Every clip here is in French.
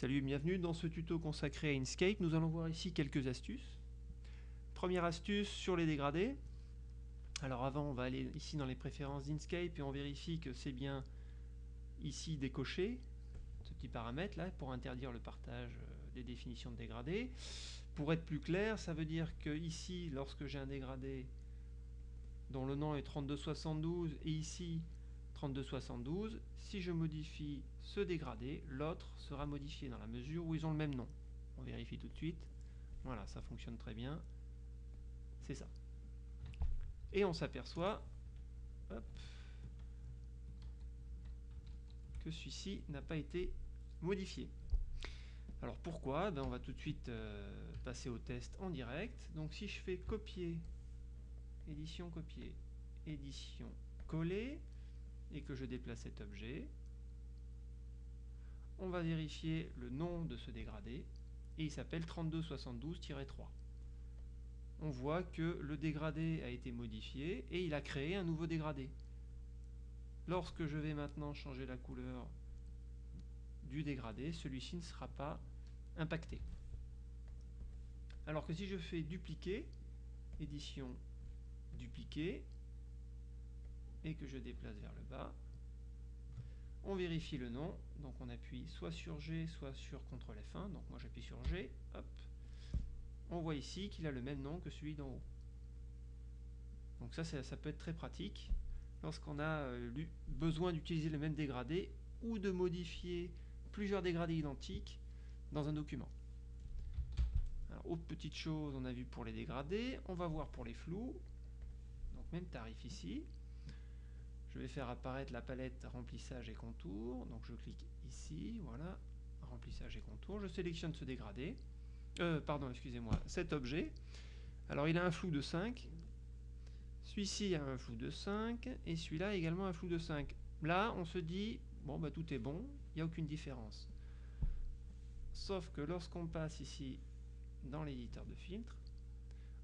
Salut bienvenue dans ce tuto consacré à Inkscape. Nous allons voir ici quelques astuces. Première astuce sur les dégradés. Alors avant, on va aller ici dans les préférences d'Inkscape et on vérifie que c'est bien ici décoché, ce petit paramètre là, pour interdire le partage euh, des définitions de dégradés. Pour être plus clair, ça veut dire que ici, lorsque j'ai un dégradé dont le nom est 3272 et ici 3272, si je modifie ce dégradé, l'autre sera modifié dans la mesure où ils ont le même nom. On vérifie tout de suite. Voilà, ça fonctionne très bien. C'est ça. Et on s'aperçoit que celui-ci n'a pas été modifié. Alors pourquoi? Ben On va tout de suite euh, passer au test en direct. Donc si je fais copier, édition copier, édition coller, et que je déplace cet objet, on va vérifier le nom de ce dégradé, et il s'appelle 3272-3. On voit que le dégradé a été modifié, et il a créé un nouveau dégradé. Lorsque je vais maintenant changer la couleur du dégradé, celui-ci ne sera pas impacté. Alors que si je fais dupliquer, édition dupliquer, et que je déplace vers le bas, on vérifie le nom, donc on appuie soit sur G, soit sur CTRL F1, donc moi j'appuie sur G, on voit ici qu'il a le même nom que celui d'en haut. Donc ça, ça, peut être très pratique lorsqu'on a euh, besoin d'utiliser le même dégradé ou de modifier plusieurs dégradés identiques dans un document. Autre petite chose, on a vu pour les dégradés, on va voir pour les flous, donc même tarif ici, je vais faire apparaître la palette remplissage et contour. Donc je clique ici, voilà, remplissage et contour. Je sélectionne ce dégradé. Euh, pardon, excusez-moi, cet objet. Alors il a un flou de 5. Celui-ci a un flou de 5. Et celui-là également un flou de 5. Là, on se dit, bon, bah tout est bon, il n'y a aucune différence. Sauf que lorsqu'on passe ici dans l'éditeur de filtres,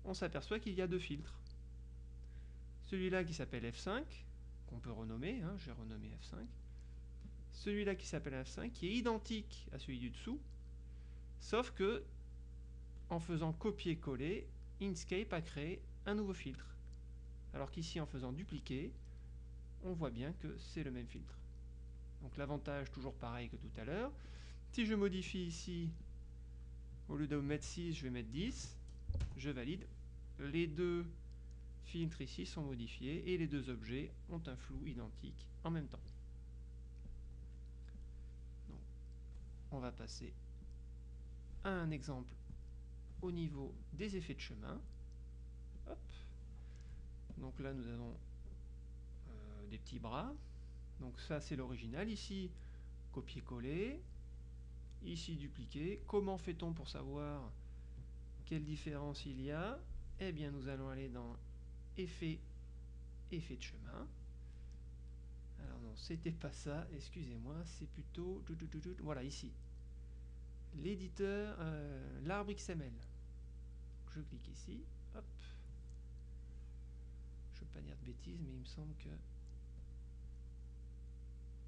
on s'aperçoit qu'il y a deux filtres. Celui-là qui s'appelle F5, qu'on peut renommer, hein, j'ai renommé F5. Celui-là qui s'appelle F5, qui est identique à celui du dessous, sauf que en faisant copier-coller, Inkscape a créé un nouveau filtre. Alors qu'ici, en faisant dupliquer, on voit bien que c'est le même filtre. Donc l'avantage, toujours pareil que tout à l'heure. Si je modifie ici, au lieu de mettre 6, je vais mettre 10, je valide. Les deux filtres ici sont modifiés et les deux objets ont un flou identique en même temps. Donc, on va passer à un exemple au niveau des effets de chemin. Donc là, nous avons euh, des petits bras. Donc ça, c'est l'original. Ici, copier-coller. Ici, dupliquer. Comment fait-on pour savoir quelle différence il y a? Eh bien, nous allons aller dans effet, effet de chemin. Alors non, c'était pas ça, excusez-moi, c'est plutôt... Voilà, ici. L'éditeur, euh, l'arbre XML. Je clique ici, hop. Je ne veux pas dire de bêtises, mais il me semble que...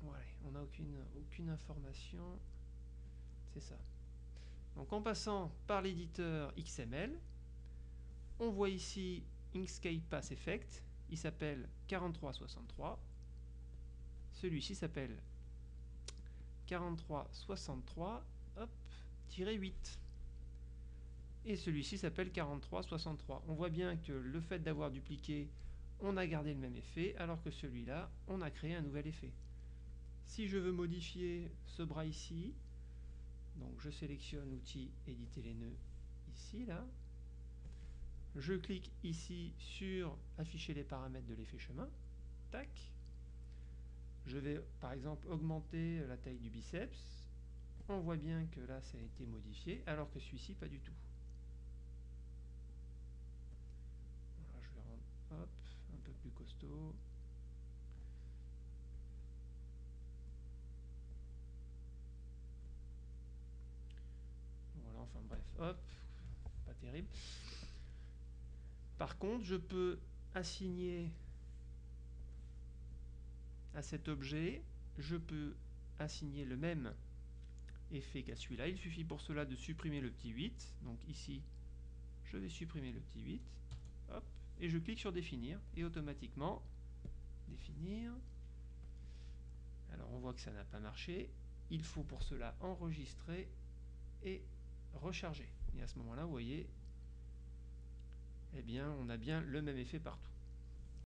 Voilà, on n'a aucune, aucune information. C'est ça. Donc en passant par l'éditeur XML, on voit ici Inkscape Pass Effect, il s'appelle 4363. Celui-ci s'appelle 4363 hop, 8. Et celui-ci s'appelle 4363. On voit bien que le fait d'avoir dupliqué, on a gardé le même effet, alors que celui-là, on a créé un nouvel effet. Si je veux modifier ce bras ici, donc je sélectionne outil éditer les nœuds ici, là, je clique ici sur afficher les paramètres de l'effet chemin. Tac. Je vais par exemple augmenter la taille du biceps. On voit bien que là ça a été modifié, alors que celui-ci pas du tout. Je vais rendre hop, un peu plus costaud. Voilà, enfin bref, hop, pas terrible. Par contre, je peux assigner à cet objet, je peux assigner le même effet qu'à celui-là. Il suffit pour cela de supprimer le petit 8. Donc ici, je vais supprimer le petit 8. Hop, et je clique sur définir. Et automatiquement, définir. Alors on voit que ça n'a pas marché. Il faut pour cela enregistrer et recharger. Et à ce moment-là, vous voyez, eh bien, on a bien le même effet partout.